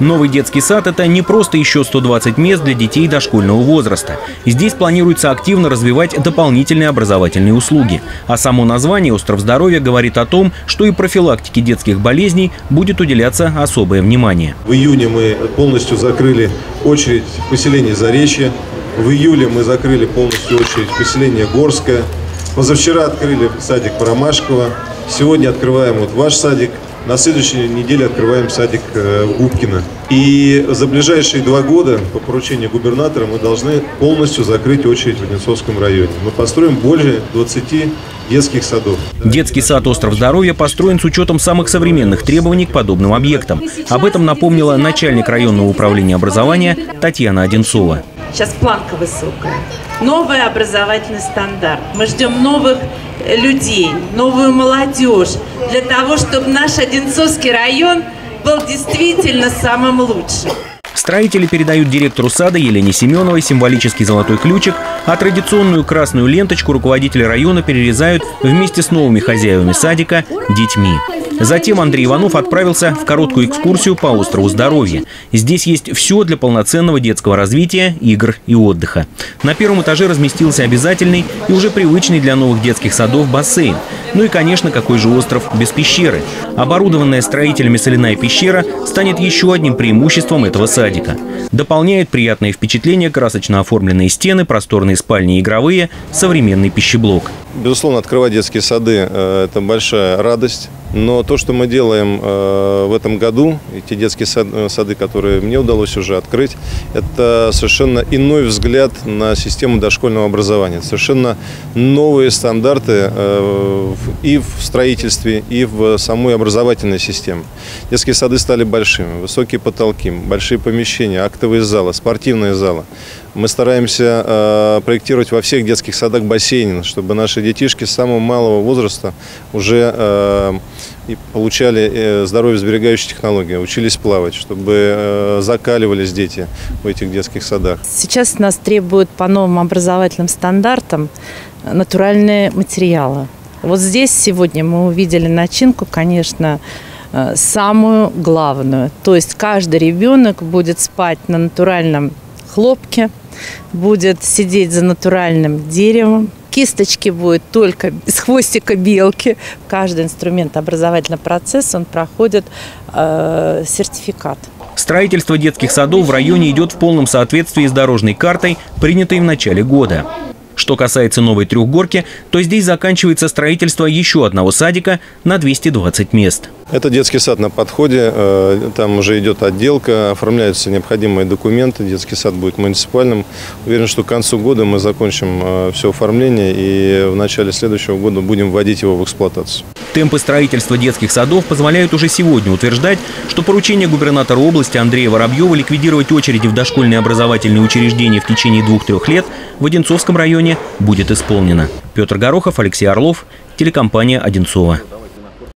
Новый детский сад – это не просто еще 120 мест для детей дошкольного возраста. Здесь планируется активно развивать дополнительные образовательные услуги. А само название «Остров здоровья» говорит о том, что и профилактике детских болезней будет уделяться особое внимание. В июне мы полностью закрыли очередь в поселении Заречье. В июле мы закрыли полностью очередь в поселение Горское. Позавчера открыли садик Парамашкова. Сегодня открываем вот ваш садик. На следующей неделе открываем садик э, в Губкино. И за ближайшие два года по поручению губернатора мы должны полностью закрыть очередь в Одинцовском районе. Мы построим более 20 детских садов. Детский сад «Остров здоровья» построен с учетом самых современных требований к подобным объектам. Об этом напомнила начальник районного управления образования Татьяна Одинцова. Сейчас планка высокая. Новый образовательный стандарт. Мы ждем новых людей, новую молодежь, для того, чтобы наш Одинцовский район был действительно самым лучшим. Строители передают директору сада Елене Семеновой символический золотой ключик, а традиционную красную ленточку руководители района перерезают вместе с новыми хозяевами садика – детьми. Затем Андрей Иванов отправился в короткую экскурсию по острову Здоровья. Здесь есть все для полноценного детского развития, игр и отдыха. На первом этаже разместился обязательный и уже привычный для новых детских садов бассейн. Ну и, конечно, какой же остров без пещеры. Оборудованная строителями соляная пещера станет еще одним преимуществом этого садика. Дополняет приятное впечатление красочно оформленные стены, просторные спальни игровые, современный пищеблок. Безусловно, открывать детские сады э, – это большая радость. Но то, что мы делаем э, в этом году, и те детские э, сады, которые мне удалось уже открыть, это совершенно иной взгляд на систему дошкольного образования. Совершенно новые стандарты и в строительстве, и в самой образовательной системе. Детские сады стали большими, высокие потолки, большие помещения, актовые залы, спортивные залы. Мы стараемся э, проектировать во всех детских садах бассейны, чтобы наши детишки с самого малого возраста уже э, получали э, здоровье сберегающие технологии, учились плавать, чтобы э, закаливались дети в этих детских садах. Сейчас нас требуют по новым образовательным стандартам натуральные материалы. Вот здесь сегодня мы увидели начинку, конечно, э, самую главную. То есть каждый ребенок будет спать на натуральном хлопке, будет сидеть за натуральным деревом. Кисточки будет только из хвостика белки. Каждый инструмент образовательного процесса он проходит э, сертификат. Строительство детских садов в районе идет в полном соответствии с дорожной картой, принятой в начале года. Что касается новой трехгорки, то здесь заканчивается строительство еще одного садика на 220 мест. Это детский сад на подходе, э, там уже идет отделка, оформляются необходимые документы, детский сад будет муниципальным. Уверен, что к концу года мы закончим э, все оформление и в начале следующего года будем вводить его в эксплуатацию. Темпы строительства детских садов позволяют уже сегодня утверждать, что поручение губернатора области Андрея Воробьева ликвидировать очереди в дошкольные образовательные учреждения в течение двух-трех лет в Одинцовском районе будет исполнено. Петр Горохов, Алексей Орлов, телекомпания «Одинцова».